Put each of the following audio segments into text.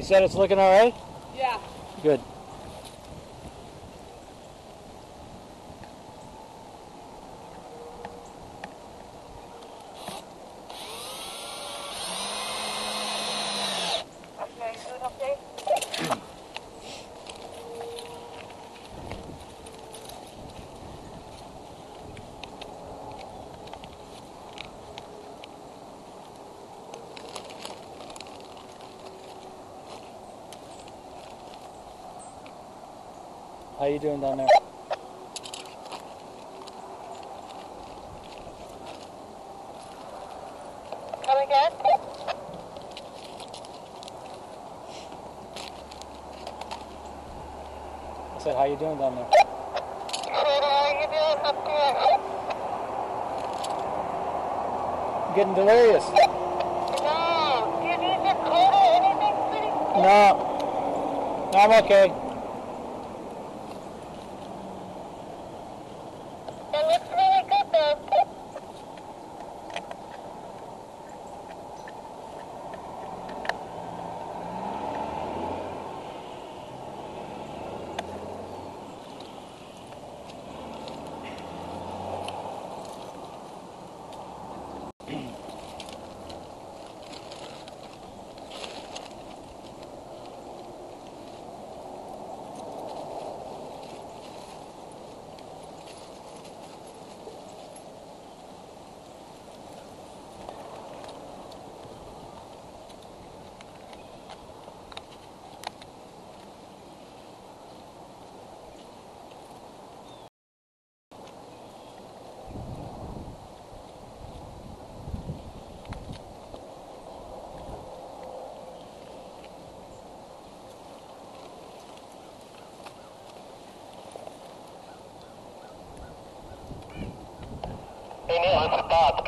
You said it's looking all right? Yeah. Good. Okay, good update. How you doing down there? Come again? I said, how you doing down there? Good, how are you doing up there? Getting delirious. No, do you need this coat or anything? No. No, I'm okay. It looks really good though.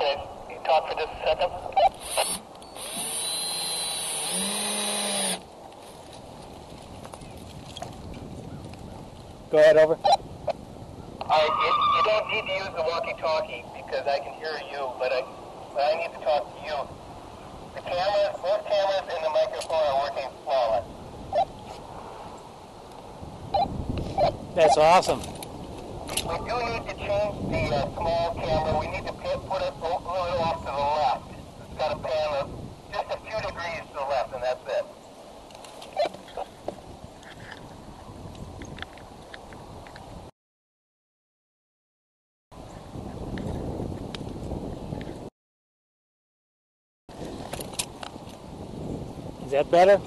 Can I talk for just a second? Go ahead, over. Alright, you, you don't need to use the walkie-talkie because I can hear you, but I, but I need to talk to you. The cameras, both cameras and the microphone are working flawless. That's awesome. We do need to change the uh, small camera. We need to put, put it a little off to the left. It's got a pan of just a few degrees to the left, and that's it. Is that better?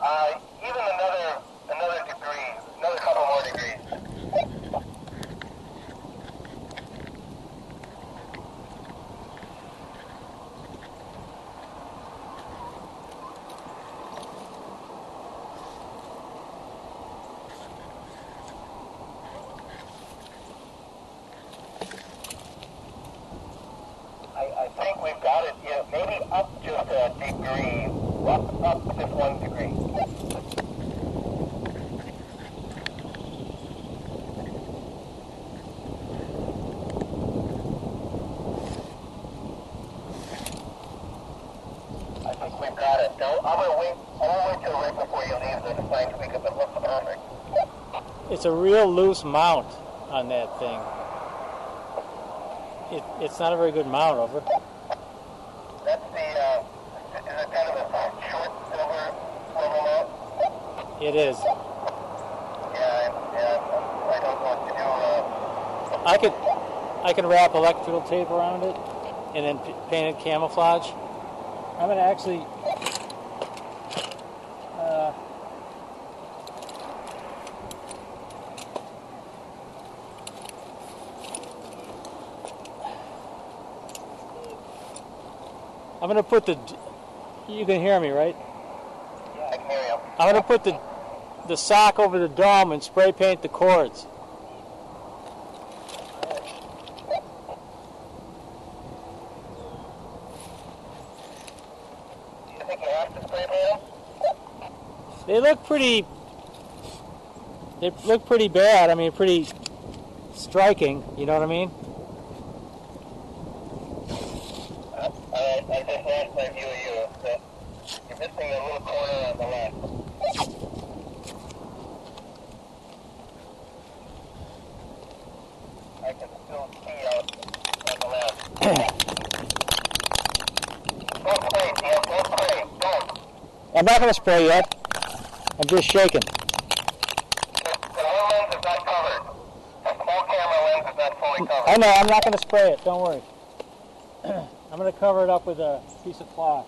Uh, even another another degree, another couple more degrees. I, I think we've got it. Yeah, maybe up just a degree. Up, up just one degree. I think we've got it. No, I'm gonna wait. I'm gonna wait till right before you leave perfect. It's a real loose mount on that thing. It, it's not a very good mount, over. That's the. Uh, is it kind of a short silver silver mount? It is. Yeah, I- yeah. I don't want to do. Uh, I could, I can wrap electrical tape around it, and then paint it camouflage. I'm gonna actually. Uh, I'm gonna put the. You can hear me, right? I can hear you. I'm gonna put the the sock over the dome and spray paint the cords. Do you think you have to spray paint them? They look pretty. They look pretty bad. I mean, pretty striking. You know what I mean? Uh, I, I just lost my view of you. So you're missing the little corner on the left. I can still see out on the left. Don't spray, Dan. Don't spray. Don't. I'm not going to spray yet. I'm just shaking. The, the one lens is not covered. The full camera lens is not fully covered. I know, I'm not going to spray it. Don't worry. I'm going to cover it up with a piece of cloth.